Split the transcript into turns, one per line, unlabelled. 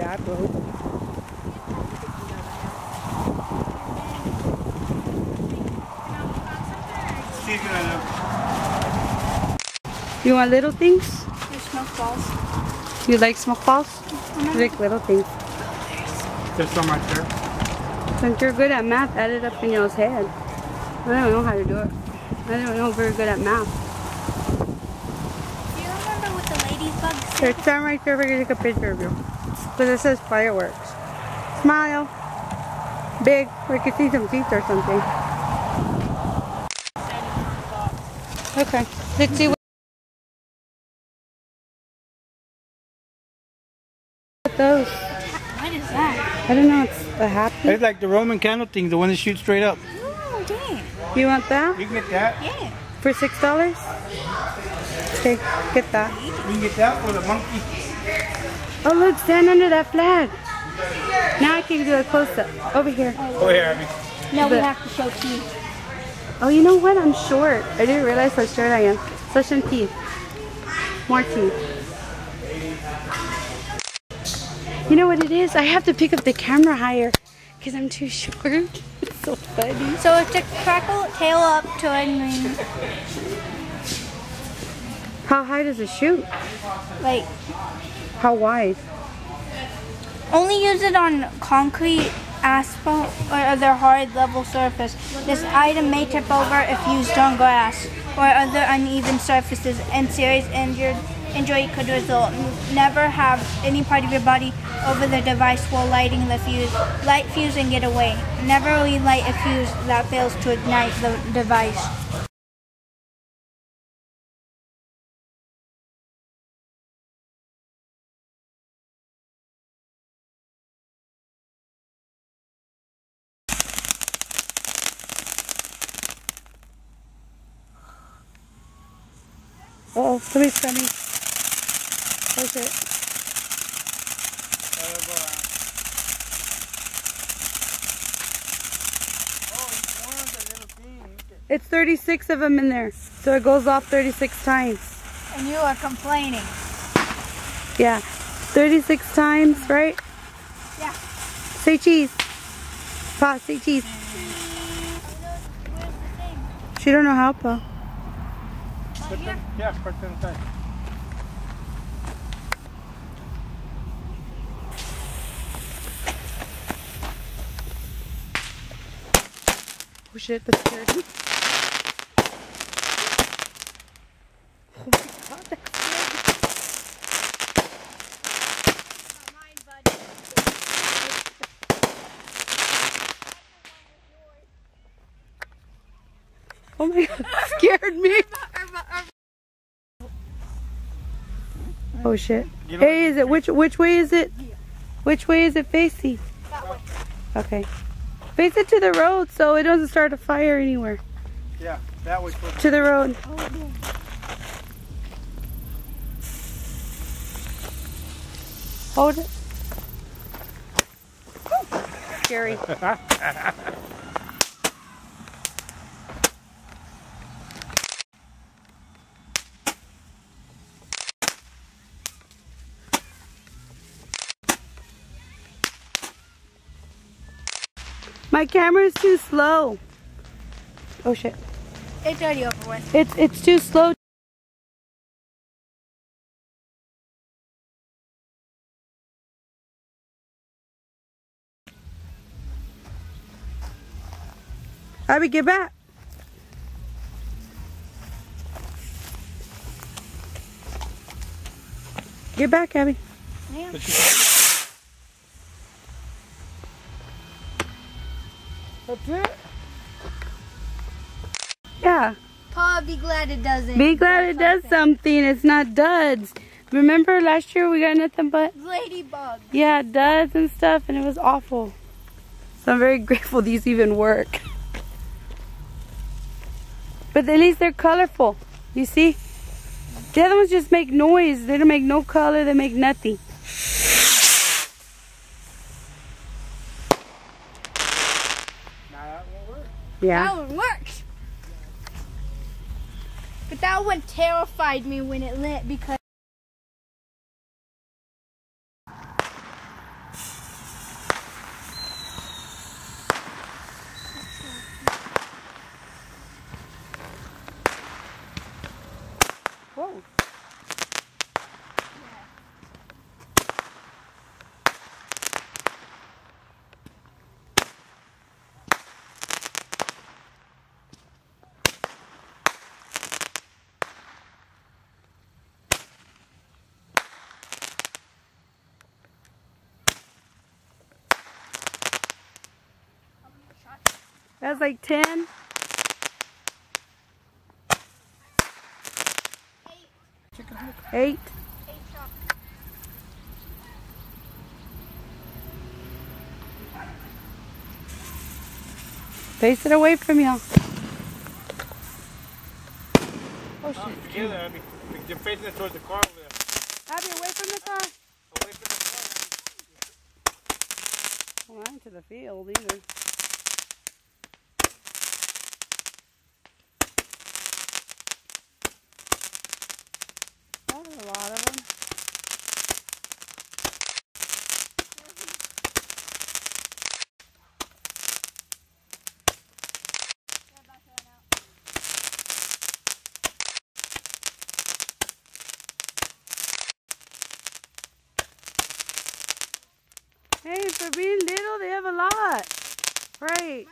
that road. You want little things?
Smoke balls.
You like smoke balls? Mm-hmm. You like little things.
There's some right there.
Since you're good at math, add it up in your head. I don't know how to do it. I don't know very good at math.
Do you remember what the ladybug
Here,
said?
stand right there. We're gonna take a picture of you. Because it says fireworks. Smile. Big. We could see some teeth or something. Okay. Let's see what those.
What is that?
I don't know. It's a happy.
It's like the Roman candle thing, the one that shoots straight up.
Oh, dang.
You want that
You can get that.
Yeah.
for six dollars? Okay, get that.
You can get that for the monkey.
Oh look, stand under that flag. Now I can do a close up. Over here.
Over here, Abi.
No, we have to show teeth.
Oh, you know what? I'm short. I didn't realize how short I am. So some teeth. More teeth. You know what it is? I have to pick up the camera higher because I'm too short. It's so funny.
So it's a crackle tail up to I mean,
How high does it shoot?
like
How wide?
only use it on concrete, asphalt, or other hard level surface. This item may tip over if used on grass or other uneven surfaces, and serious injured injury could result. Never have any part of your body over the device while lighting the fuse. Light fuse and get away. Never relight a fuse that fails to ignite the device.
Uh oh, somebody's coming. It's 36 of them in there. So it goes off 36 times.
And you are complaining.
Yeah. 36 times, right?
Yeah.
Say cheese. Pa, say cheese. She don't know how, Pa.
Yeah, put them inside.
Oh shit, that scared me. Oh my god, that scared me. Oh my god, that scared me. Oh shit.
You
Hey, is it which which way is it? Which way is it facing? Okay. Face it to the road so it doesn't start a fire anywhere.
Yeah, that way.
To the road. Oh, Hold it. Scary. My camera is too slow. Oh shit.
It's already over with.
It's it's too slow. Abi, get back. Get back, Abi.
That's it.
Yeah.
Pa, be glad it doesn't.
Be glad it does something. It's not duds. Remember last year we got nothing but
ladybugs.
yeah duds and stuff, and it was awful. So I'm very grateful these even work. But at least they're colorful. You see? The other ones just make noise. They don't make no color. They make nothing. Yeah.
That one work, But that one terrified me when it lit because.
Whoa. That's like 10. Eight. Face it away from you. Oh shit.
Together, I mean, you're facing it towards the car over there.
Abi, away from the car.
Away from the car.
Well, not into the field either. That was a lot of them. Hey, for being little, they have a lot. Right.